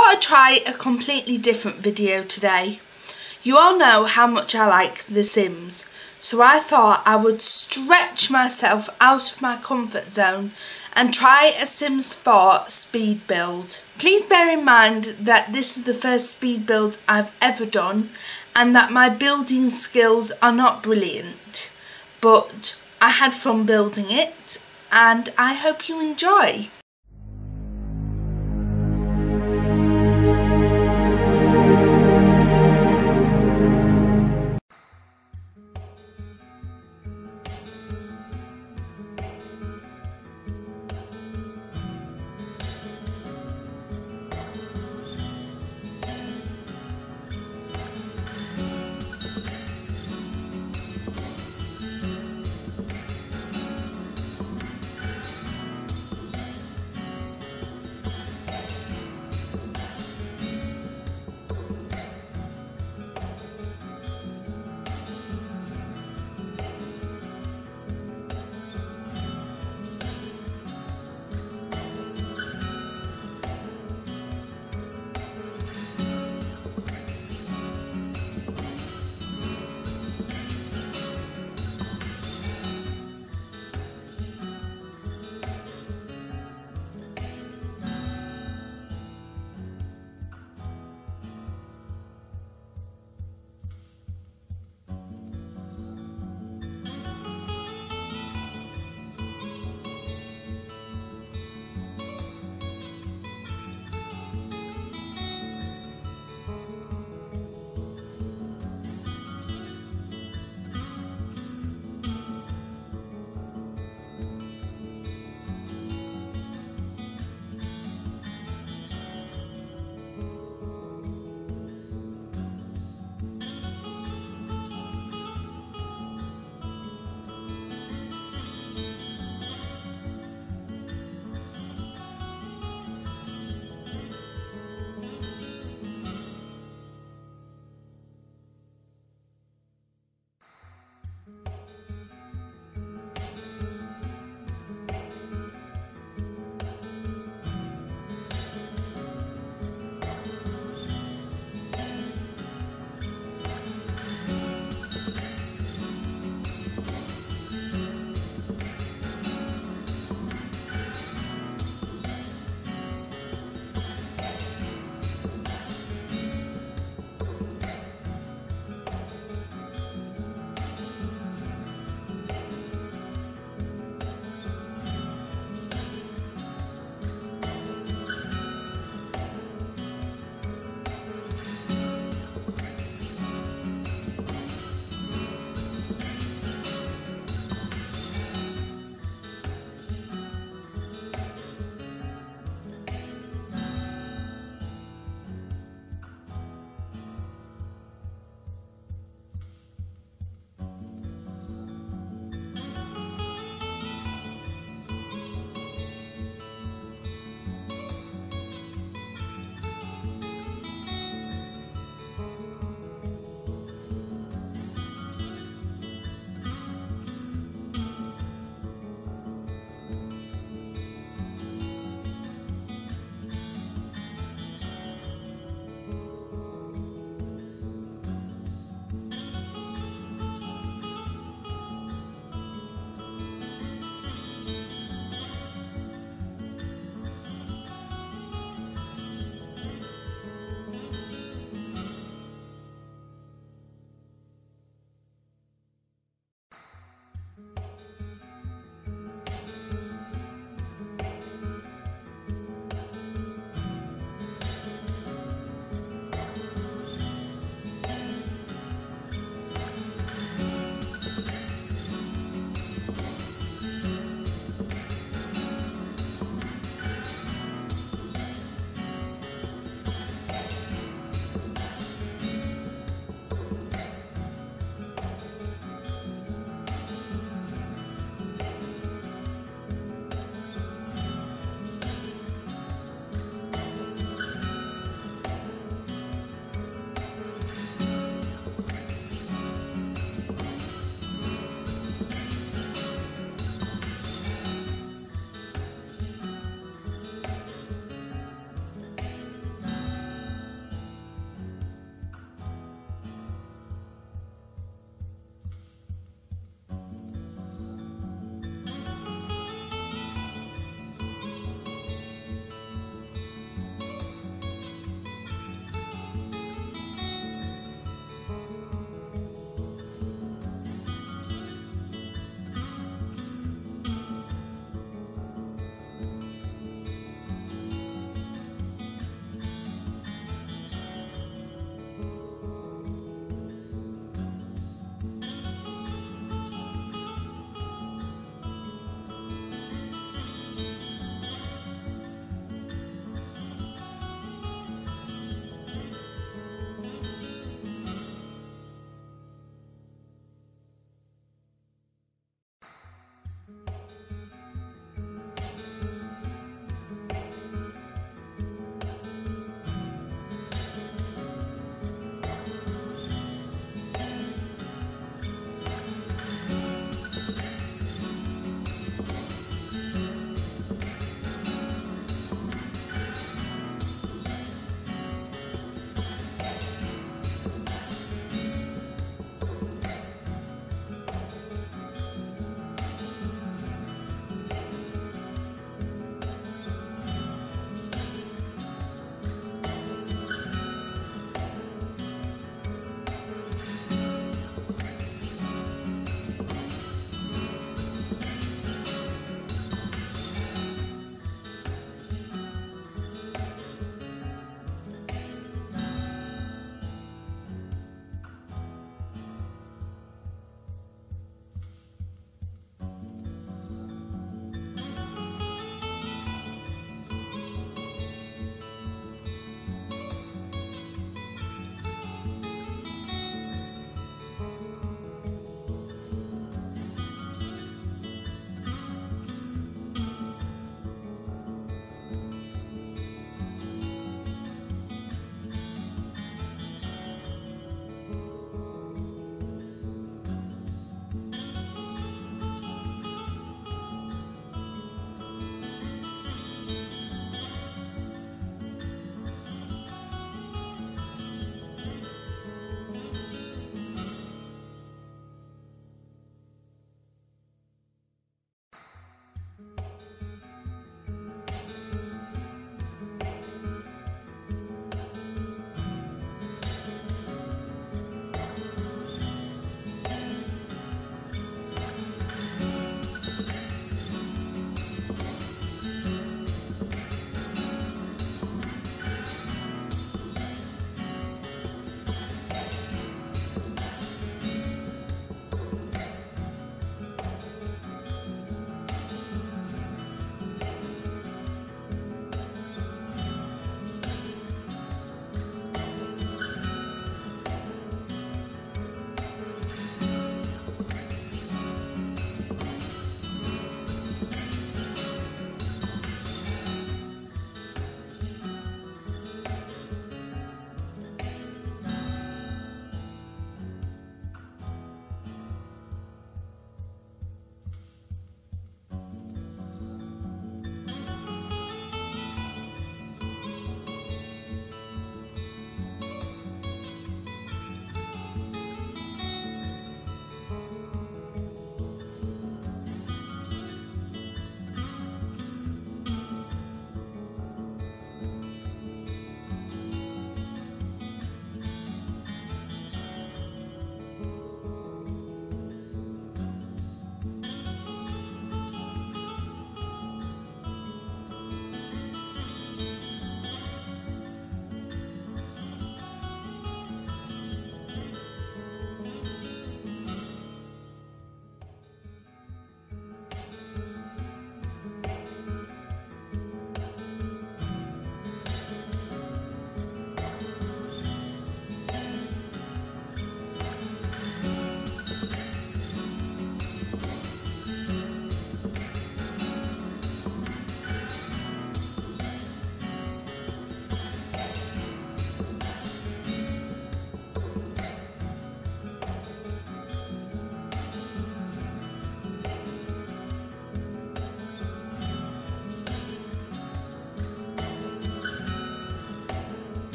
thought I'd try a completely different video today. You all know how much I like The Sims, so I thought I would stretch myself out of my comfort zone and try a Sims 4 speed build. Please bear in mind that this is the first speed build I've ever done and that my building skills are not brilliant, but I had fun building it and I hope you enjoy.